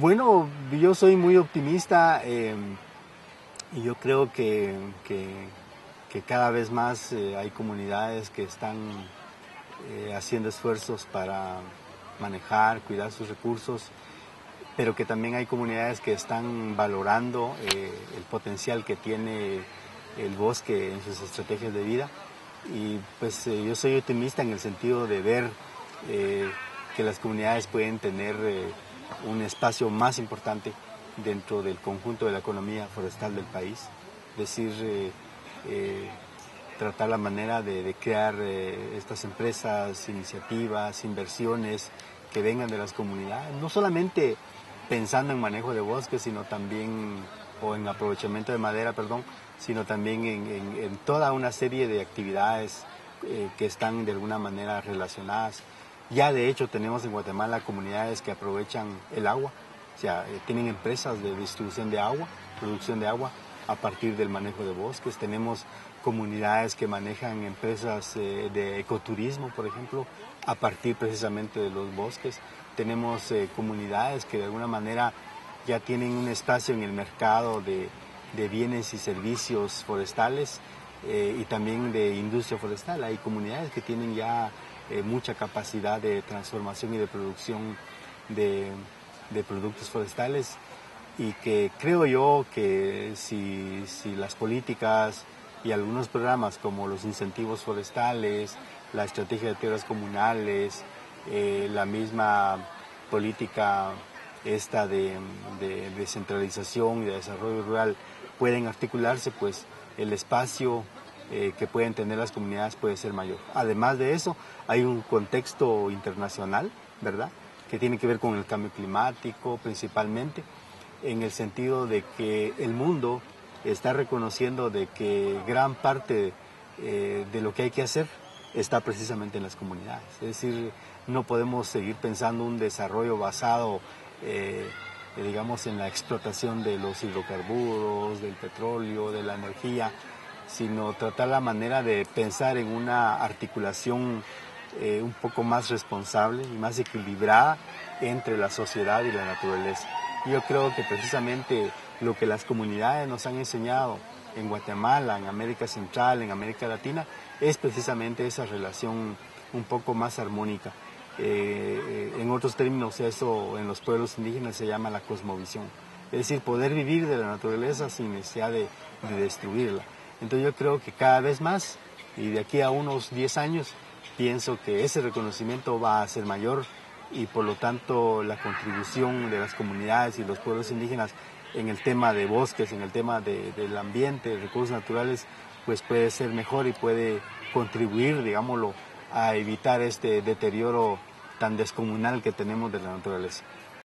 Bueno, yo soy muy optimista eh, y yo creo que, cada vez más eh, hay comunidades que están eh, haciendo esfuerzos para manejar, cuidar sus recursos, pero que también hay comunidades que están valorando el potencial que tiene el bosque en sus estrategias de vida. Y pues yo soy optimista en el sentido de ver que las comunidades pueden tener un espacio más importante dentro del conjunto de la economía forestal del país, es decir, eh, eh, tratar la manera de, crear eh, estas empresas, iniciativas, inversiones que vengan de las comunidades, no solamente pensando en manejo de bosques, sino también, o en aprovechamiento de madera, perdón, sino también en toda una serie de actividades que están de alguna manera relacionadas ya de hecho tenemos en Guatemala comunidades que aprovechan el agua, o sea, eh, tienen empresas de distribución de agua, producción de agua a partir del manejo de bosques. Tenemos comunidades que manejan empresas eh, de ecoturismo, por ejemplo, a partir precisamente de los bosques. Tenemos eh, comunidades que de alguna manera ya tienen un espacio en el mercado de, bienes y servicios forestales y también de industria forestal. Hay comunidades que tienen ya eh, mucha capacidad de transformación y de producción de, productos forestales y que creo yo que si, las políticas y algunos programas como los incentivos forestales, la estrategia de tierras comunales, eh, la misma política esta de, de, descentralización y de desarrollo rural pueden articularse, pues el espacio eh, que pueden tener las comunidades puede ser mayor. Además de eso, hay un contexto internacional, ¿verdad?, que tiene que ver con el cambio climático principalmente, en el sentido de que el mundo está reconociendo de que gran parte eh, de lo que hay que hacer está precisamente en las comunidades. Es decir, no podemos seguir pensando un desarrollo basado, eh, digamos, en la explotación de los hidrocarburos, del petróleo, de la energía, sino tratar la manera de pensar en una articulación eh, un poco más responsable y más equilibrada entre la sociedad y la naturaleza. Yo creo que precisamente lo que las comunidades nos han enseñado en Guatemala, en América Central, en América Latina, es precisamente esa relación un poco más armónica. Eh, en otros términos, eso en los pueblos indígenas se llama la cosmovisión. Es decir, poder vivir de la naturaleza sin necesidad de destruirla. Entonces yo creo que cada vez más, y de aquí a unos 10 años, pienso que ese reconocimiento va a ser mayor y por lo tanto la contribución de las comunidades y los pueblos indígenas en el tema de bosques, en el tema del ambiente, recursos naturales, pues puede ser mejor y puede contribuir, digámoslo, a evitar este deterioro tan descomunal que tenemos de la naturaleza.